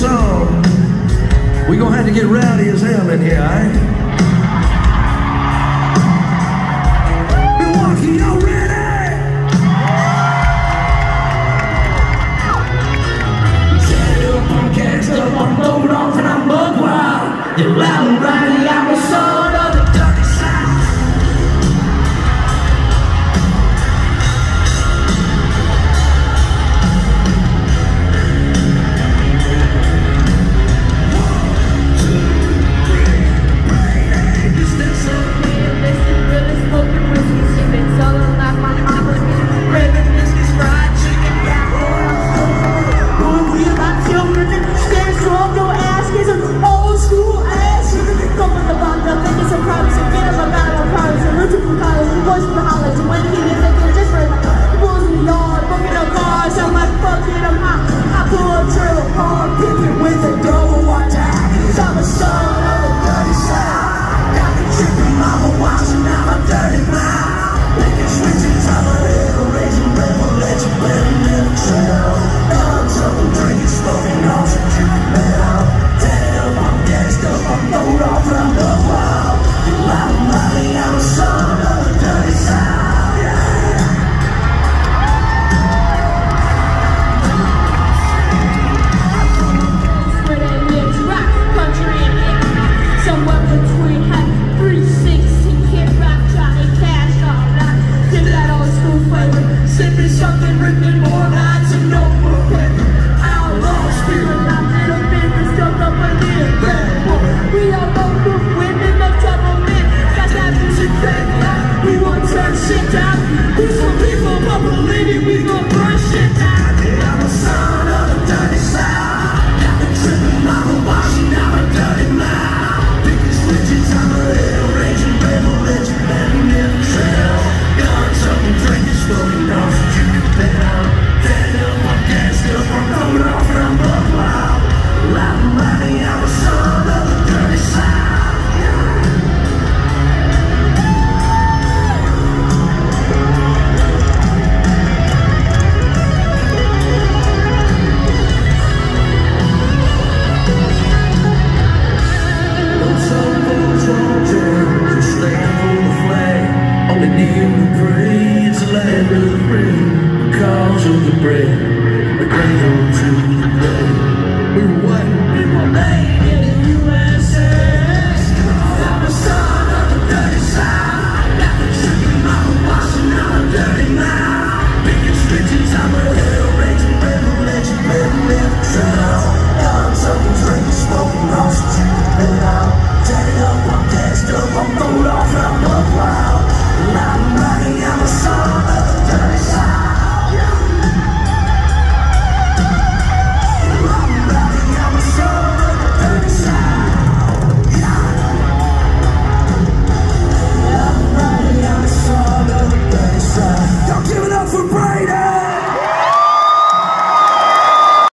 song. we're gonna have to get rowdy as hell in here, alright? Milwaukee, Apple nothing written more. to the brain, the cradle to the